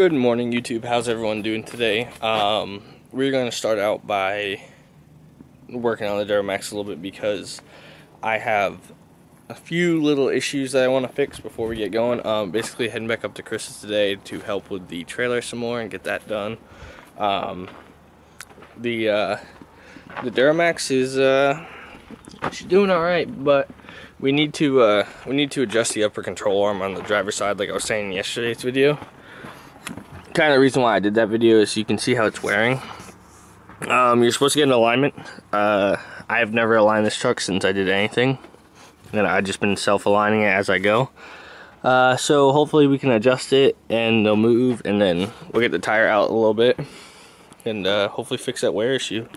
Good morning, YouTube. How's everyone doing today? Um, we're going to start out by working on the Duramax a little bit because I have a few little issues that I want to fix before we get going. Um, basically, heading back up to Chris's today to help with the trailer some more and get that done. Um, the uh, the Duramax is uh, she's doing all right, but we need to uh, we need to adjust the upper control arm on the driver's side, like I was saying in yesterday's video. Kind of the reason why I did that video is you can see how it's wearing. Um, you're supposed to get an alignment. Uh, I have never aligned this truck since I did anything, and I've just been self-aligning it as I go. Uh, so hopefully we can adjust it and they'll move, and then we'll get the tire out a little bit, and uh, hopefully fix that wear issue.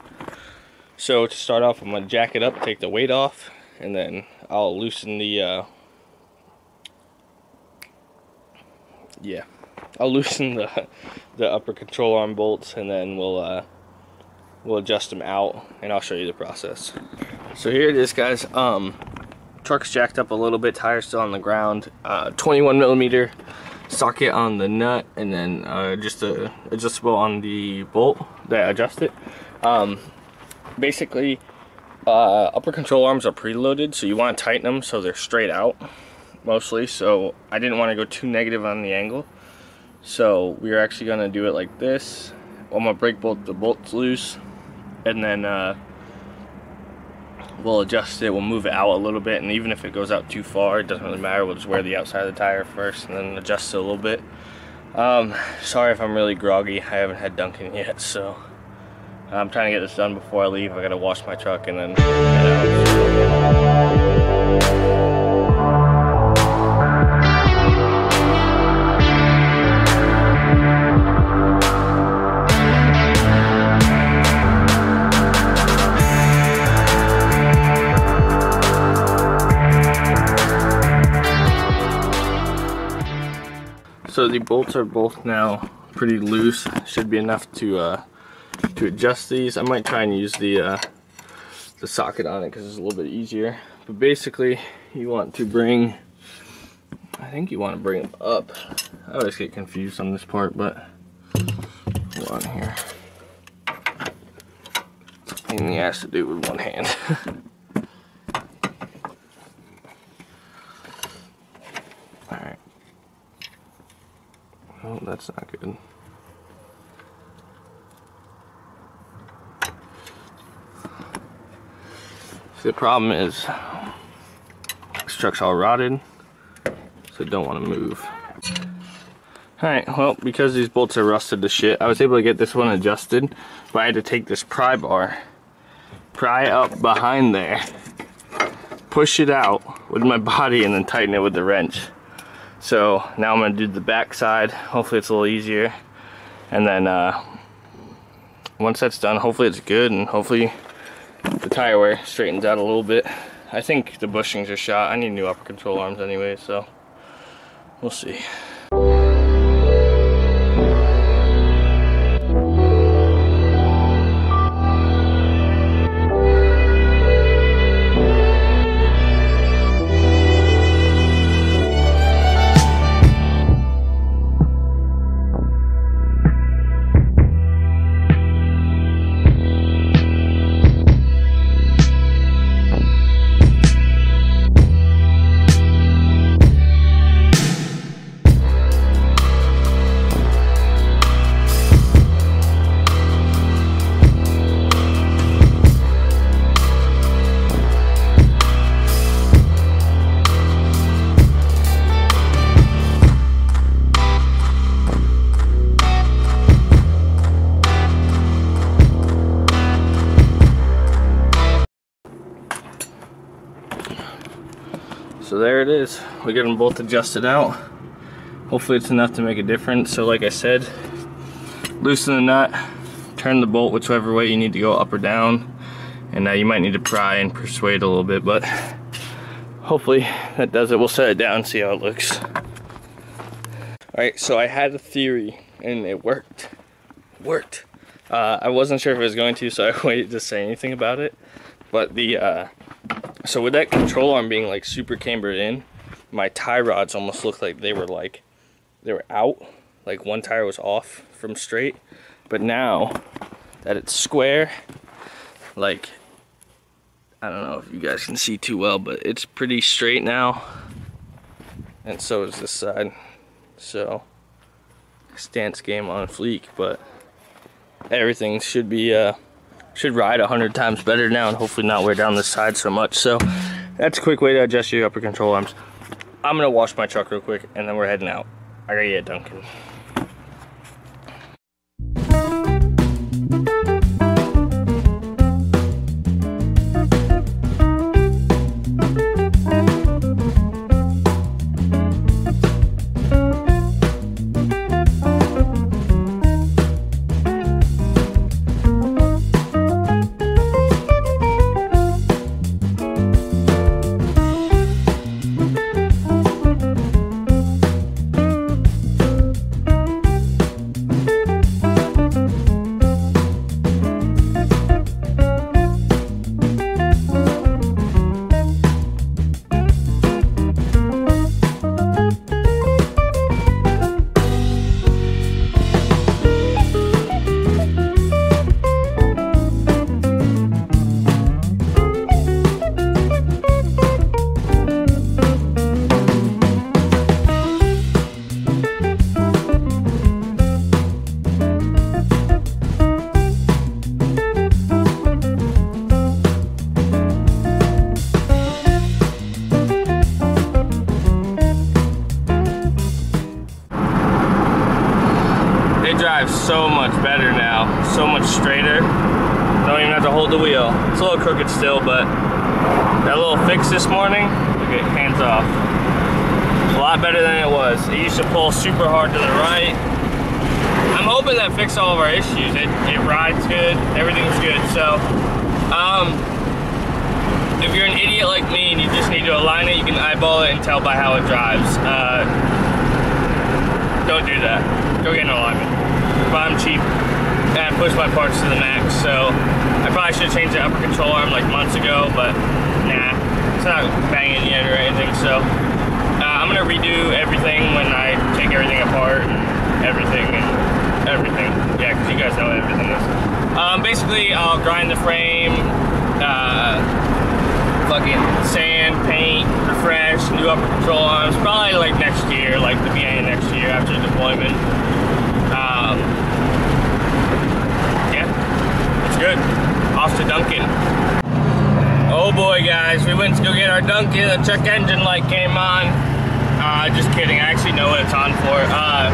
So to start off, I'm gonna jack it up, take the weight off, and then I'll loosen the. Uh, yeah. I'll loosen the the upper control arm bolts and then we'll uh, we'll adjust them out and I'll show you the process. So here it is guys. Um, truck's jacked up a little bit, tires still on the ground. Uh, 21 millimeter socket on the nut and then uh, just a adjustable on the bolt that adjust it. Um, basically uh, upper control arms are preloaded so you want to tighten them so they're straight out mostly so I didn't want to go too negative on the angle so we're actually gonna do it like this. I'm gonna break both the bolts loose and then uh, we'll adjust it, we'll move it out a little bit and even if it goes out too far, it doesn't really matter. We'll just wear the outside of the tire first and then adjust it a little bit. Um, sorry if I'm really groggy. I haven't had Dunkin' yet, so I'm trying to get this done before I leave. I gotta wash my truck and then So the bolts are both now pretty loose. Should be enough to uh, to adjust these. I might try and use the uh, the socket on it because it's a little bit easier. But basically, you want to bring. I think you want to bring them up. I always get confused on this part, but hold on here. Pain in the ass to do with one hand. Oh, that's not good. See, the problem is this truck's all rotted, so I don't want to move. Alright, well, because these bolts are rusted to shit, I was able to get this one adjusted, but I had to take this pry bar, pry up behind there, push it out with my body, and then tighten it with the wrench. So now I'm gonna do the back side. Hopefully it's a little easier. And then uh, once that's done, hopefully it's good and hopefully the tire wear straightens out a little bit. I think the bushings are shot. I need new upper control arms anyway, so we'll see. It is. We get them both adjusted out. Hopefully it's enough to make a difference. So like I said, loosen the nut, turn the bolt whichever way you need to go, up or down. And now you might need to pry and persuade a little bit, but hopefully that does it. We'll set it down and see how it looks. All right, so I had a theory and it worked. Worked. Uh, I wasn't sure if it was going to, so I waited to say anything about it. But the uh, so with that control arm being like super cambered in, my tie rods almost looked like they were like, they were out. like one tire was off from straight. But now that it's square, like, I don't know if you guys can see too well, but it's pretty straight now. And so is this side. So, stance game on fleek, but everything should be, uh, should ride a hundred times better now and hopefully not wear down the side so much. So that's a quick way to adjust your upper control arms. I'm gonna wash my truck real quick and then we're heading out. I gotta get Dunkin'. so much better now. So much straighter. Don't even have to hold the wheel. It's a little crooked still, but that little fix this morning, okay, hands off. A lot better than it was. It used to pull super hard to the right. I'm hoping that fixed all of our issues. It, it rides good, everything's good. So, um, if you're an idiot like me and you just need to align it, you can eyeball it and tell by how it drives. Uh, don't do that. Go get an alignment I'm cheap and push my parts to the max. So I probably should have changed the upper control arm like months ago, but nah, it's not banging yet or anything. So uh, I'm gonna redo everything when I take everything apart and everything and everything. Yeah, because you guys know everything is. Um, basically, I'll grind the frame, uh, fucking sand, paint, refresh, new upper control arms, probably like next year, like the beginning of next year after deployment. Um, yeah, it's good. Off to Dunkin'. Oh boy, guys, we went to go get our Dunkin'. The check engine light came on. Uh, just kidding. I actually know what it's on for. Uh,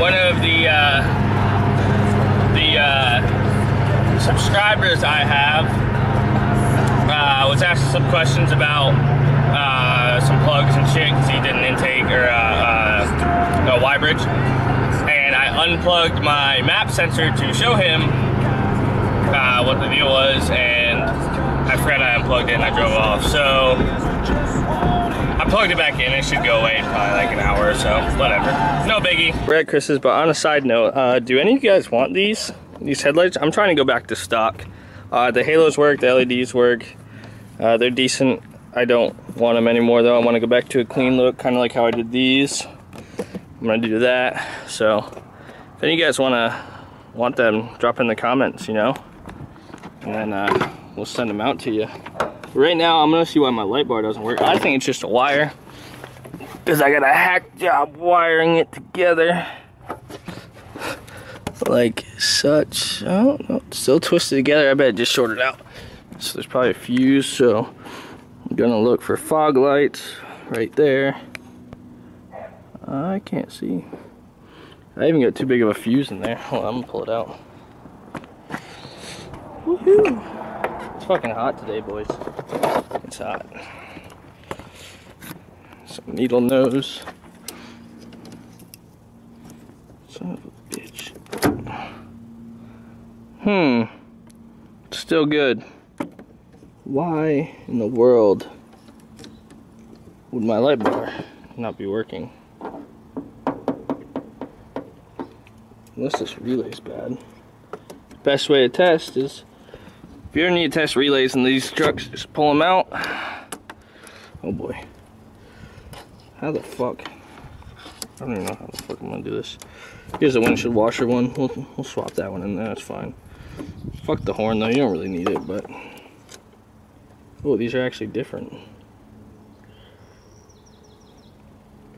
one of the uh, the uh, subscribers I have uh, was asking some questions about uh, some plugs and shit because he did an intake or a Y bridge And I unplugged my map sensor to show him uh, what the deal was, and I forgot I unplugged it and I drove off. So I plugged it back in. It should go away in probably like an hour or so. Whatever. No biggie. We're at Chris's, but on a side note, uh, do any of you guys want these? These headlights? I'm trying to go back to stock. Uh, the halos work, the LEDs work. Uh, they're decent. I don't want them anymore though. I want to go back to a clean look, kind of like how I did these. I'm gonna do that. So if any of you guys want to want them, drop in the comments, you know, and then uh, we'll send them out to you. Right now, I'm gonna see why my light bar doesn't work. I think it's just a wire, because I got a hack job wiring it together like such. Oh still twisted together. I bet it just shorted out. So there's probably a fuse. So I'm gonna look for fog lights right there. I can't see. I even got too big of a fuse in there. Hold on, I'm gonna pull it out. Woohoo! It's fucking hot today, boys. It's hot. Some needle nose. Son of a bitch. Hmm. Still good. Why in the world would my light bar not be working? Unless this relay's bad. Best way to test is, if you ever need to test relays in these trucks, just pull them out. Oh boy. How the fuck? I don't even know how the fuck I'm gonna do this. Here's the windshield washer one. We'll, we'll swap that one in there, that's fine. Fuck the horn though, you don't really need it, but. Oh, these are actually different.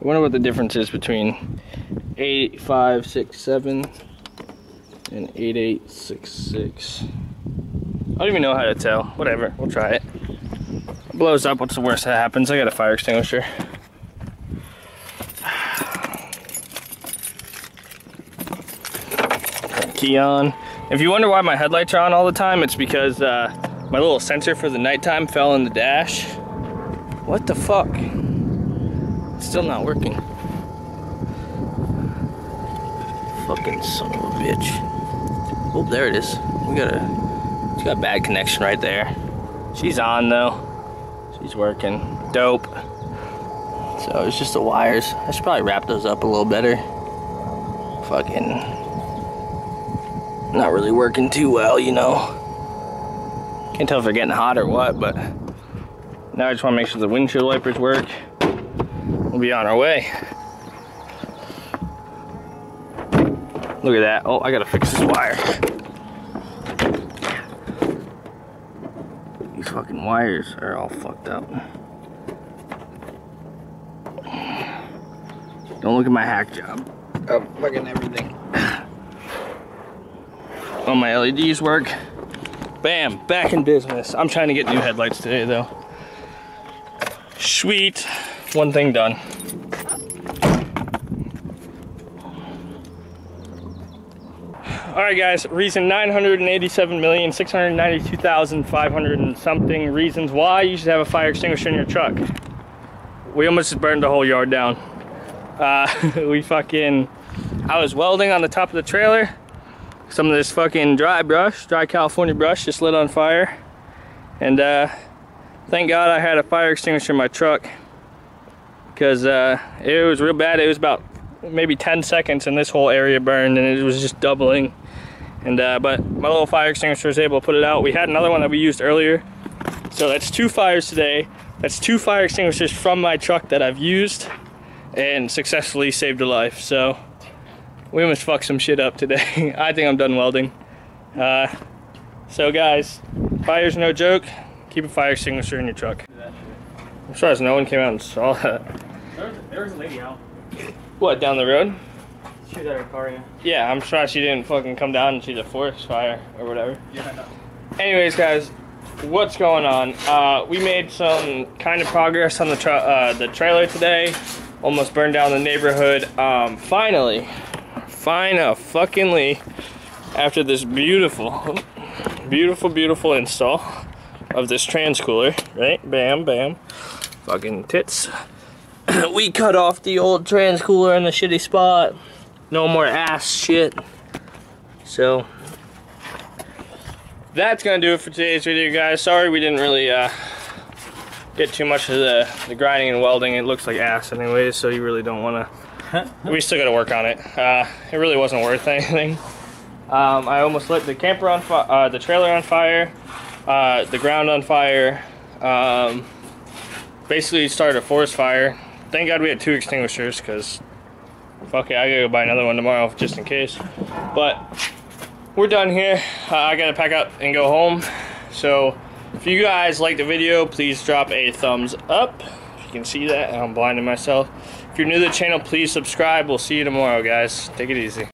I wonder what the difference is between 8567 and 8866. I don't even know how to tell. Whatever, we'll try it. it. Blows up, what's the worst that happens? I got a fire extinguisher. Key on. If you wonder why my headlights are on all the time, it's because uh, my little sensor for the nighttime fell in the dash. What the fuck? It's still not working. Fucking son of a bitch. Oh, there it is. We got got bad connection right there. She's on though. She's working. Dope. So it's just the wires. I should probably wrap those up a little better. Fucking not really working too well, you know. Can't tell if they're getting hot or what, but now I just want to make sure the windshield wipers work. We'll be on our way. Look at that. Oh, I gotta fix this wire. These fucking wires are all fucked up. Don't look at my hack job. Oh, fucking everything. All my LEDs work. Bam, back in business. I'm trying to get new headlights today though. Sweet, one thing done. All right, guys, reason 987,692,500 and something reasons why you should have a fire extinguisher in your truck. We almost just burned the whole yard down. Uh, we fucking, I was welding on the top of the trailer. Some of this fucking dry brush, dry California brush just lit on fire. And uh, thank God I had a fire extinguisher in my truck because uh, it was real bad. It was about maybe 10 seconds and this whole area burned and it was just doubling. And uh, but my little fire extinguisher was able to put it out. We had another one that we used earlier. So that's two fires today. That's two fire extinguishers from my truck that I've used and successfully saved a life. So we almost fucked some shit up today. I think I'm done welding. Uh, so guys, fire's no joke. Keep a fire extinguisher in your truck. I'm surprised no one came out and saw that. There was, there was a lady out. What, down the road? She was at her car, yeah. Yeah, I'm surprised she didn't fucking come down and see the forest fire or whatever. Yeah, I know. Anyways, guys, what's going on? Uh, we made some kind of progress on the tra uh, the trailer today. Almost burned down the neighborhood. Um, finally, fine a fuckingly, after this beautiful, beautiful, beautiful install of this trans cooler, right? Bam, bam, fucking tits. we cut off the old trans cooler in the shitty spot. No more ass shit. So that's gonna do it for today's video, guys. Sorry we didn't really uh, get too much of the, the grinding and welding. It looks like ass anyways, so you really don't wanna. we still gotta work on it. Uh, it really wasn't worth anything. Um, I almost lit the camper on fire, uh, the trailer on fire, uh, the ground on fire. Um, basically started a forest fire. Thank God we had two extinguishers because fuck it, I gotta go buy another one tomorrow just in case. But we're done here. Uh, I gotta pack up and go home. So if you guys like the video, please drop a thumbs up. If you can see that, I'm blinding myself. If you're new to the channel, please subscribe. We'll see you tomorrow, guys. Take it easy.